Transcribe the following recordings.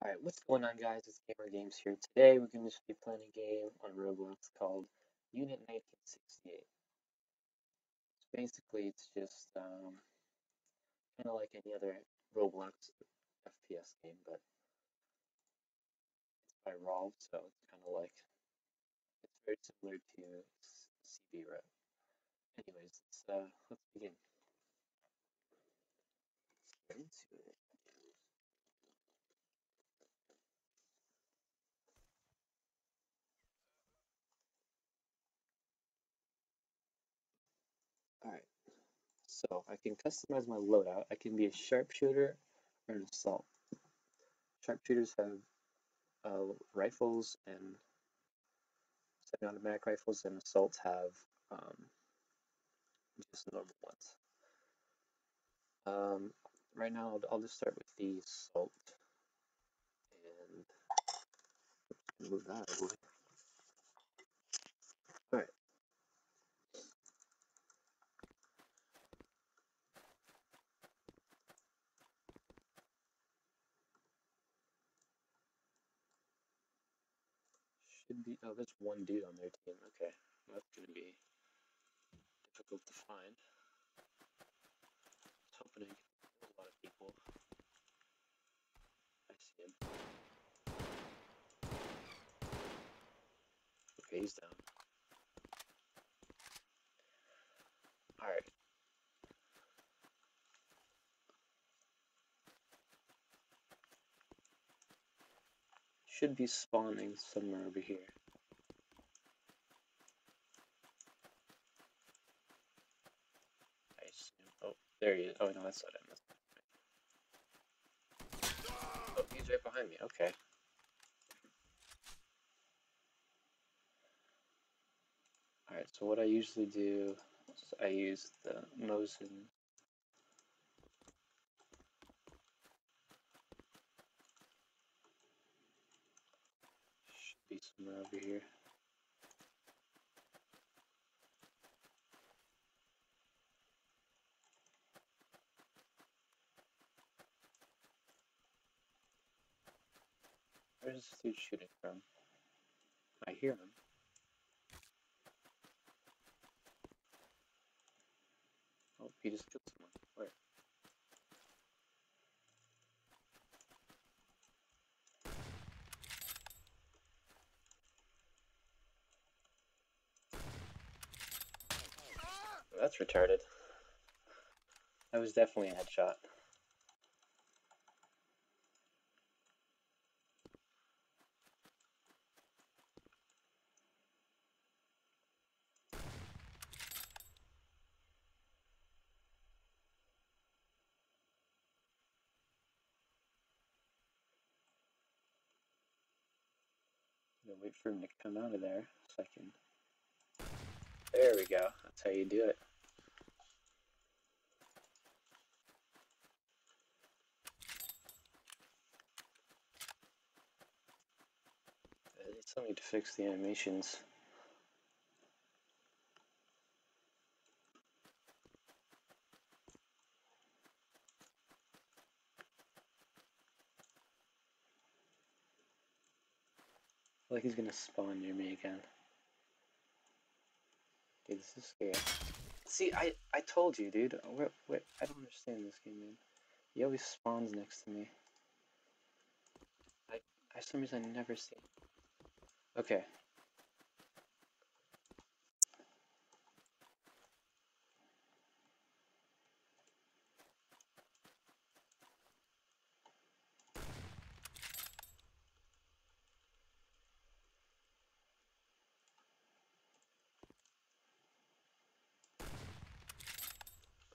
Alright, what's going on guys? It's Gammer Games here. Today we're going to be playing a game on Roblox called Unit 1968. So basically it's just um, kind of like any other Roblox FPS game, but it's by Valve, so it's kind of like, it's very similar to CB. Anyways, let's, uh, let's begin. Let's get into it. Alright, so I can customize my loadout. I can be a sharpshooter or an assault. Sharpshooters have uh, rifles and semi-automatic rifles, and assaults have um, just normal ones. Um, right now, I'll, I'll just start with the assault and move that of the Should be, oh, there's one dude on their team. Okay, that's gonna be difficult to find. I was hoping I could kill a lot of people. I see him. Okay, he's down. Alright. Should be spawning somewhere over here. Oh, there he is. Oh, no, that's not him. Oh, he's right behind me. Okay. Alright, so what I usually do is I use the Mosin Should be somewhere over here. Where's this dude shooting from? I hear him. Oh, he just killed someone. Where? That's retarded. That was definitely a headshot. Wait for him to come out of there so I. There we go. That's how you do it. Still need to fix the animations. Like he's gonna spawn near me again. Dude, this is scary. See, I I told you, dude. Wait, wait, I don't understand this game, man. He always spawns next to me. I, I for some reason I never see. him. Okay.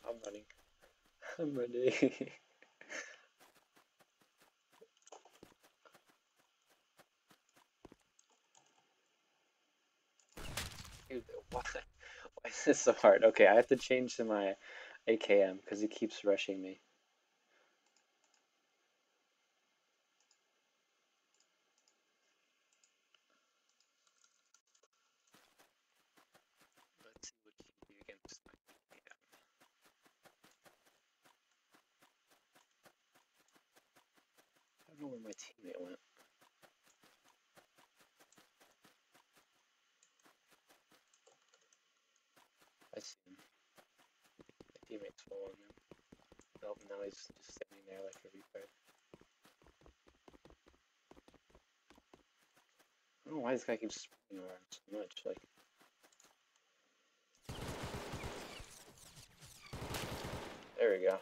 I'm running. I'm ready. Dude, why, is this so hard? Okay, I have to change to my AKM because he keeps rushing me. AKM. don't know where my teammate went. I see him. My teammate's following him. Nope, now he's just standing there like a retard. I don't know why this guy keeps spinning around so much. Like, there we go.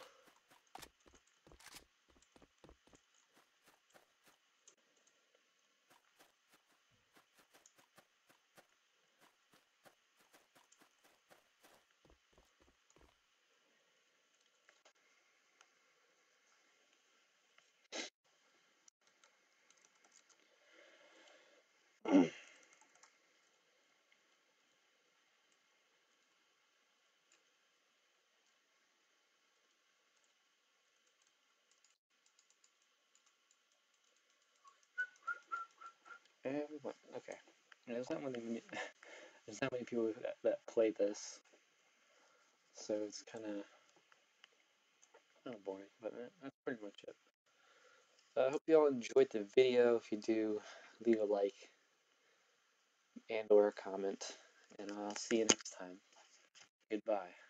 Everyone, okay. There's not many. There's not many people that, that play this, so it's kind of not boring. But that's pretty much it. I hope you all enjoyed the video. If you do, leave a like and or a comment, and I'll see you next time. Goodbye.